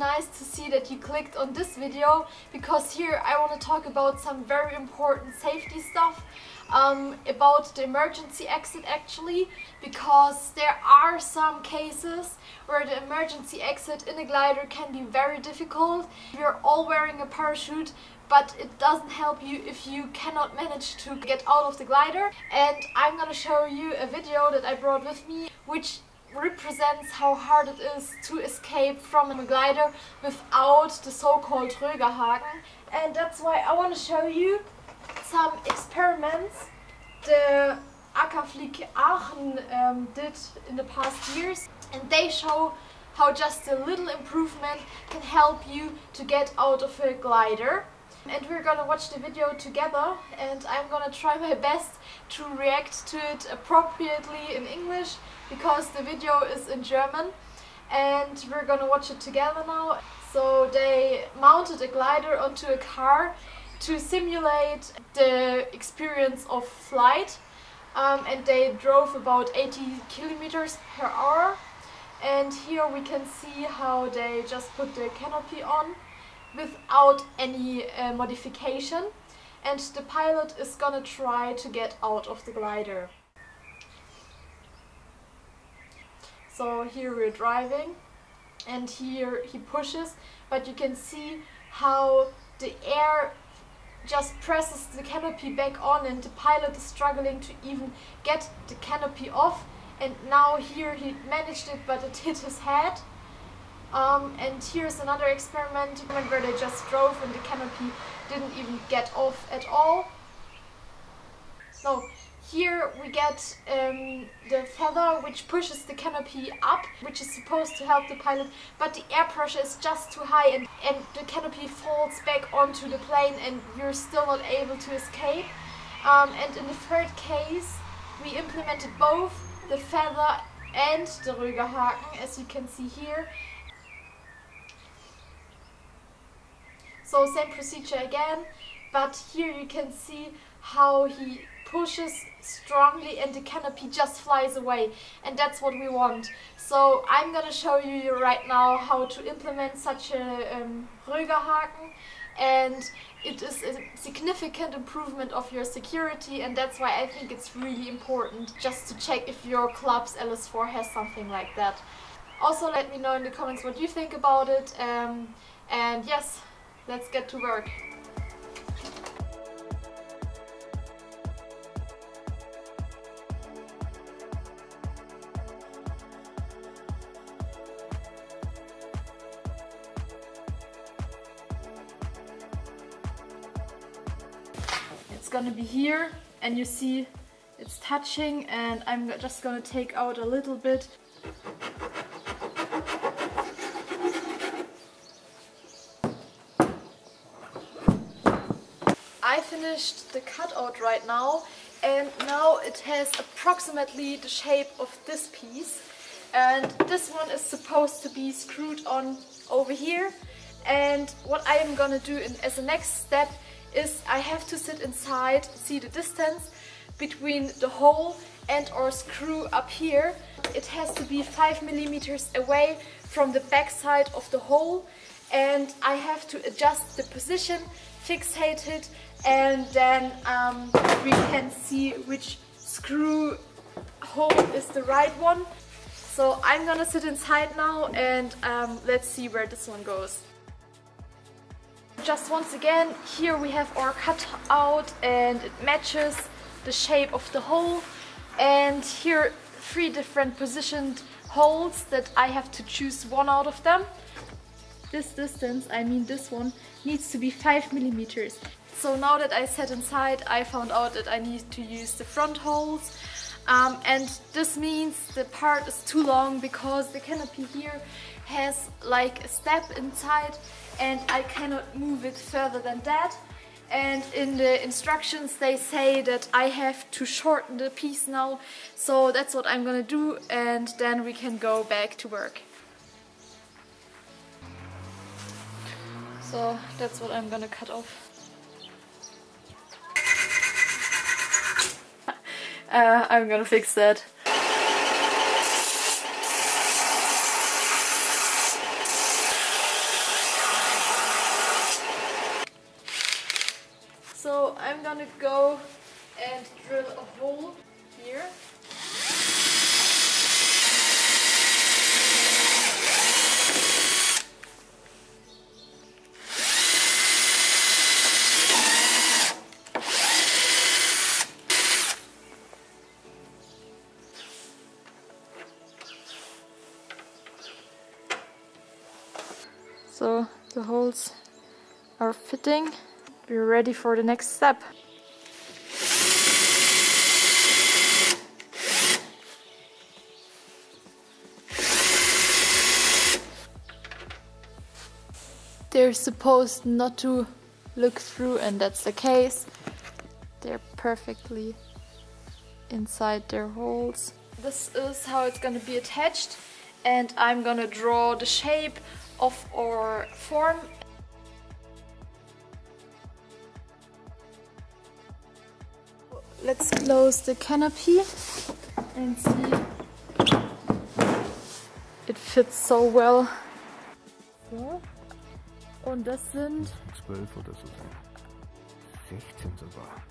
nice to see that you clicked on this video because here I want to talk about some very important safety stuff um, about the emergency exit actually because there are some cases where the emergency exit in a glider can be very difficult. We're all wearing a parachute but it doesn't help you if you cannot manage to get out of the glider and I'm gonna show you a video that I brought with me which represents how hard it is to escape from a glider without the so-called Rögerhaken. And that's why I want to show you some experiments the Akaflieg Aachen um, did in the past years. And they show how just a little improvement can help you to get out of a glider and we're gonna watch the video together and I'm gonna try my best to react to it appropriately in English because the video is in German and we're gonna watch it together now. So they mounted a glider onto a car to simulate the experience of flight um, and they drove about 80 kilometers per hour and here we can see how they just put the canopy on without any uh, modification and the pilot is gonna try to get out of the glider. So here we're driving and here he pushes but you can see how the air just presses the canopy back on and the pilot is struggling to even get the canopy off and now here he managed it but it hit his head um, and here's another experiment where they just drove and the canopy didn't even get off at all. So here we get um, the feather which pushes the canopy up, which is supposed to help the pilot, but the air pressure is just too high and, and the canopy falls back onto the plane and you're still not able to escape. Um, and in the third case, we implemented both the feather and the Rögerhaken, as you can see here. So same procedure again, but here you can see how he pushes strongly and the canopy just flies away and that's what we want. So I'm gonna show you right now how to implement such a um, Rögerhaken and it is a significant improvement of your security and that's why I think it's really important just to check if your club's LS4 has something like that. Also let me know in the comments what you think about it um, and yes, Let's get to work. It's gonna be here and you see it's touching and I'm just gonna take out a little bit I finished the cutout right now and now it has approximately the shape of this piece. And this one is supposed to be screwed on over here. And what I am gonna do in, as a next step is I have to sit inside, see the distance between the hole and or screw up here. It has to be 5 millimeters away from the back side of the hole and I have to adjust the position, fixate it and then um, we can see which screw hole is the right one. So I'm gonna sit inside now and um, let's see where this one goes. Just once again, here we have our cutout and it matches the shape of the hole and here three different positioned holes that I have to choose one out of them. This distance, I mean this one, needs to be 5 millimeters. So now that I sat inside, I found out that I need to use the front holes. Um, and this means the part is too long because the canopy here has like a step inside and I cannot move it further than that. And in the instructions they say that I have to shorten the piece now. So that's what I'm gonna do and then we can go back to work. So that's what I'm gonna cut off. Uh, I'm gonna fix that. So I'm gonna go and drill a hole here holes are fitting. We're ready for the next step. They're supposed not to look through and that's the case. They're perfectly inside their holes. This is how it's gonna be attached and I'm gonna draw the shape of our form. Let's close the canopy and see. It fits so well. So. Und das sind 12 oder so sein. 16 sogar.